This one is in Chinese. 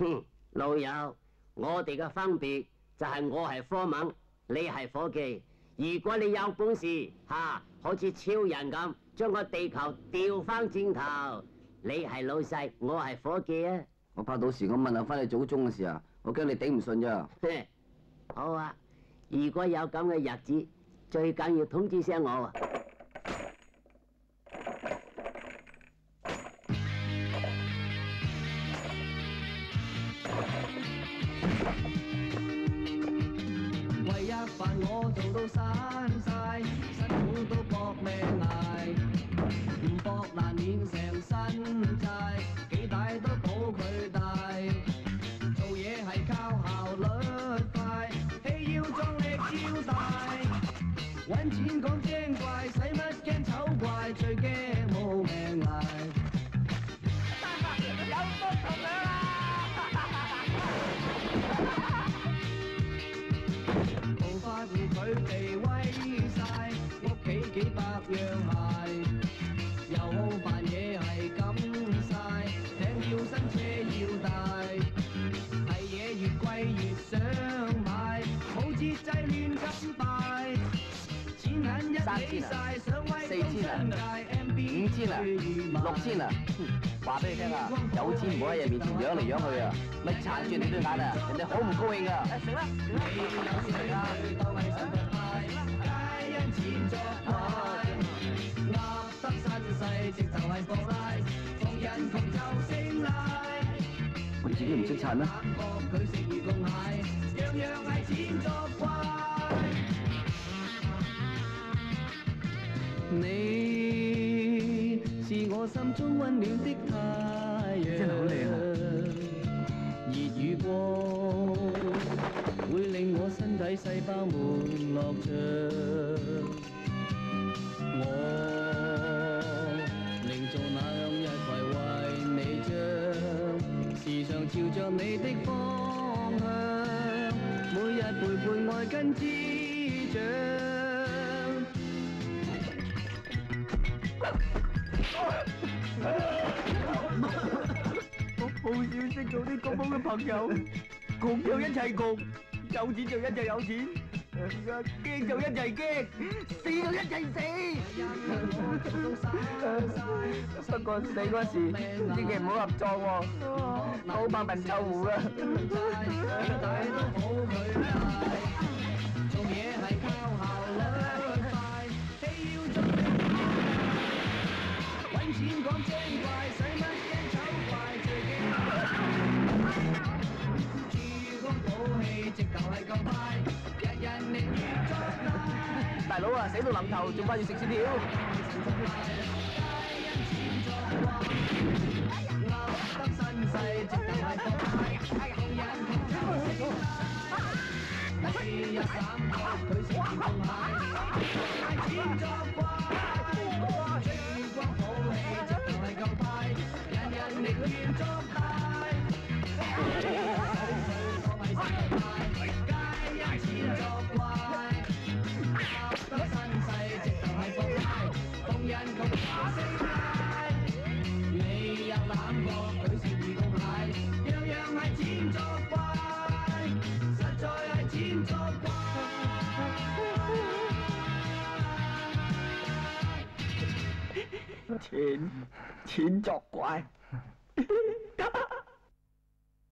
哼，老友，我哋嘅分別就係我係科猛，你係伙計。如果你有本事吓，好似超人咁，將個地球调翻轉頭，你係老細，我係伙計啊！我怕到時我問下翻你祖宗嘅時候，我驚你頂唔順咋。好啊，如果有咁嘅日子，最緊要通知聲我啊！銀一起晒，想威四千啊五千啊，六千啊，話俾你聽啊，有錢唔好喺人面前養嚟養去啊，咪殘住你對眼啊，人哋好唔高興啊！食啦，你有錢啊，當係神佛派，皆因心中溫暖的太陽，真係好靚啊熱與光會令我身體細胞們樂着。我另做那向日葵為你將，時常朝着你的方向，每日陪伴愛跟滋長。好少識到啲咁好嘅朋友，窮就一齊窮，有錢就一齊有錢，驚就一齊驚，死就一齊死。不過死嗰時千祈唔好合作喎，好怕問臭狐啊！做嘢係靠效率快，氣要做揾錢講精怪，使乜直頭係夠派，日日寧願作大。佬啊，死到臨頭仲掛住食薯條。得身世，直頭係博派，窮人窮就識賴。你一三角，佢食鹽同蟹，係錢作怪。珠光寶氣，直頭係夠派，人人寧願作大。錢錢作怪。